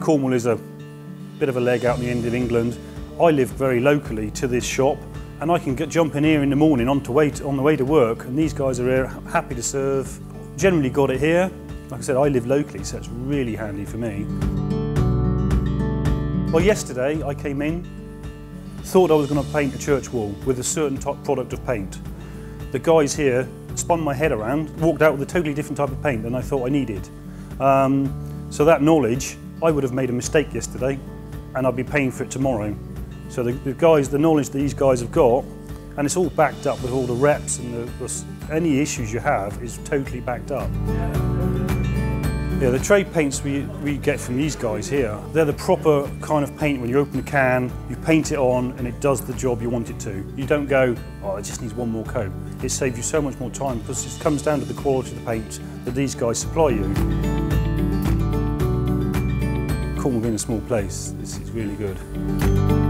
Cornwall is a bit of a leg out in the end of England. I live very locally to this shop and I can get jump in here in the morning on, to way on the way to work and these guys are here happy to serve. Generally got it here. Like I said, I live locally so it's really handy for me. Well yesterday I came in, thought I was going to paint a church wall with a certain type product of paint. The guys here spun my head around, walked out with a totally different type of paint than I thought I needed. Um, so that knowledge, I would have made a mistake yesterday and I'd be paying for it tomorrow. So the, the guys, the knowledge these guys have got, and it's all backed up with all the reps and the, the, any issues you have is totally backed up. Yeah, the trade paints we, we get from these guys here, they're the proper kind of paint when you open the can, you paint it on and it does the job you want it to. You don't go, oh, it just needs one more coat. It saves you so much more time because it comes down to the quality of the paint that these guys supply you. Cornwall being a small place, this is really good.